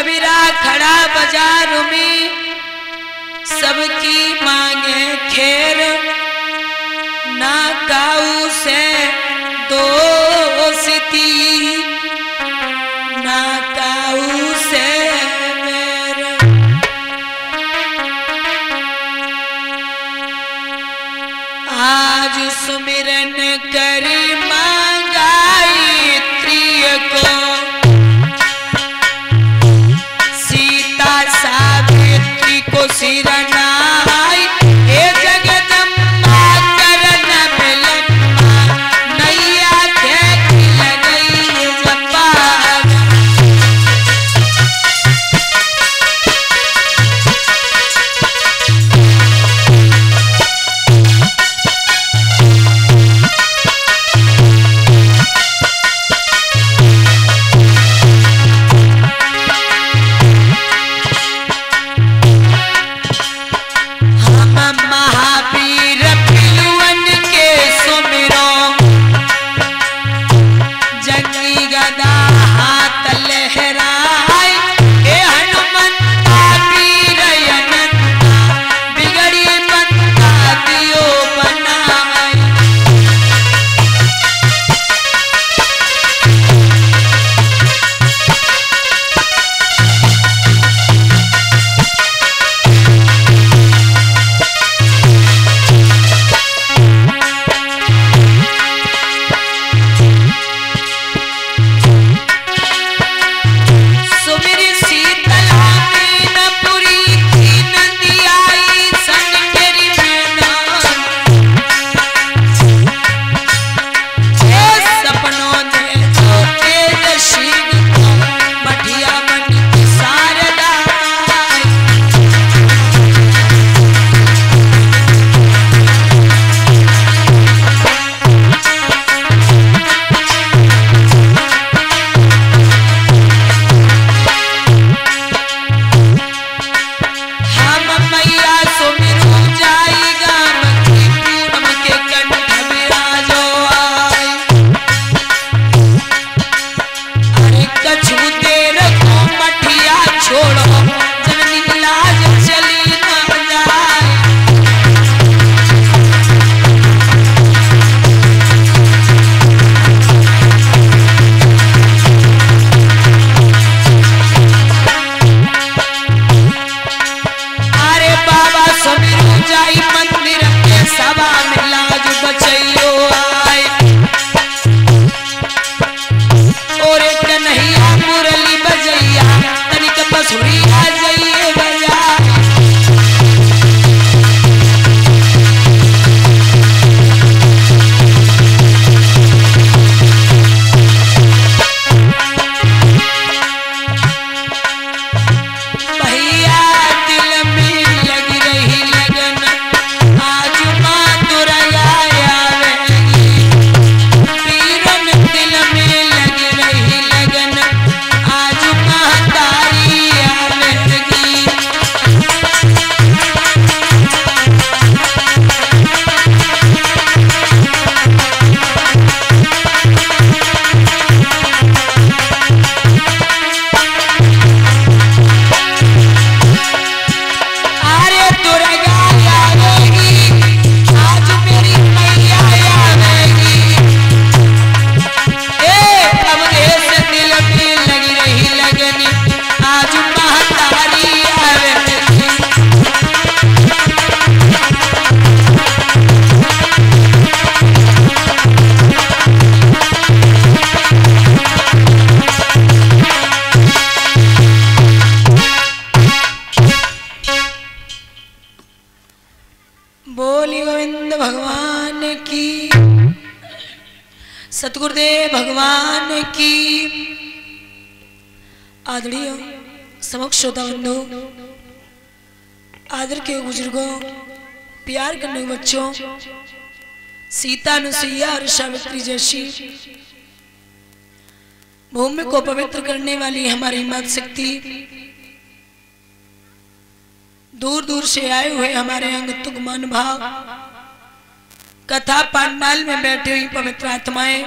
कबीरा खड़ा बाज़ार में सबकी मांगे खेर सतगुरुदेव भगवान की। आदरणीय समक्ष श्रोता बंधु आदर के बुज़ुर्गों, प्यार करने बच्चों, सीता अनुसुईया और सावित्री जैसी भूमि को पवित्र करने वाली हमारी मात शक्ति दूर दूर से आए हुए हमारे अंग तुग मन भाव कथा पानमाल में बैठी हुई पवित्र आत्माएँ।